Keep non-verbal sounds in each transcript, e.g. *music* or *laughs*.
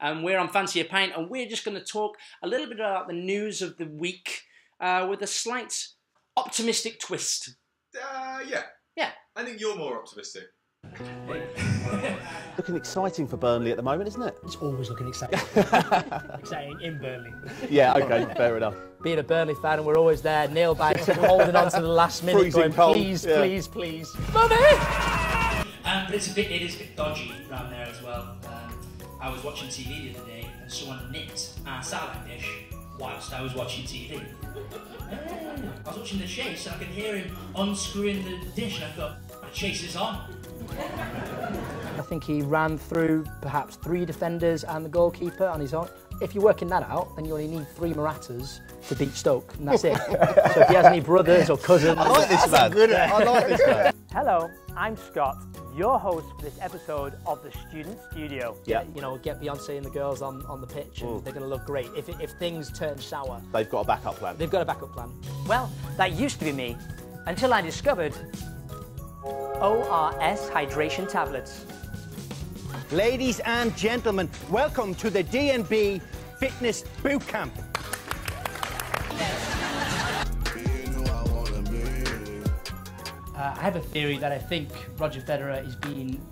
and we're on Fancy a Pint, and we're just going to talk a little bit about the news of the week uh, with a slight optimistic twist. Uh, yeah. Yeah. I think you're more optimistic. *laughs* Looking exciting for Burnley at the moment, isn't it? It's always looking exciting. *laughs* exciting in Burnley. Yeah, okay, fair enough. Being a Burnley fan, and we're always there, nail biting, holding on to the last minute, Freezing going, cold, please, yeah. please, please. Mummy! Um, but it's a bit, it is a bit dodgy around there as well. Um, I was watching TV the other day and someone nicked our satellite dish whilst I was watching TV. Ah, I was watching the chase and I could hear him unscrewing the dish and I thought, the chase is on. I think he ran through perhaps three defenders and the goalkeeper on his own. If you're working that out, then you only need three Moratas to beat Stoke, and that's it. *laughs* so if he has any brothers or cousins. I like this man. I like this man. Hello, I'm Scott, your host for this episode of the Student Studio. Yeah. You know, get Beyonce and the girls on, on the pitch, and Mm. they're going to look great. If, if things turn sour, They've got a backup plan. they've got a backup plan. Well, that used to be me until I discovered ORS hydration tablets. Ladies and gentlemen, welcome to the DNB Fitness Boot Camp. Uh, I have a theory that I think Roger Federer is being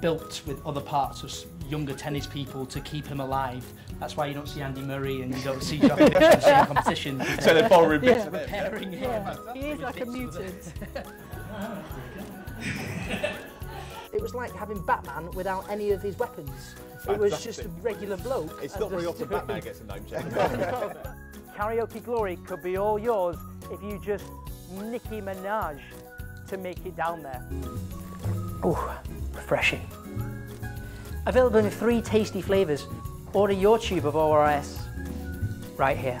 built with other parts of younger tennis people to keep him alive. That's why you don't see Andy Murray and you don't see Djokovic in the same competition. *laughs* So *laughs* they're borrowing bits yeah, of it. repairing him. He is like a mutant. *laughs* It was like having Batman without any of his weapons. It was just a regular bloke. It's not very just- often Batman gets a name *laughs* check. Karaoke glory could be all yours if you just Nicki Minaj to make it down there. Ooh, refreshing. Available in three tasty flavours. Order your tube of ORS right here.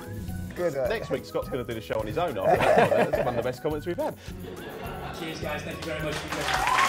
Good. Uh, Next week, Scott's going to do the show on his own. After that. That's one of the best comments we've had. Cheers guys, thank you very much.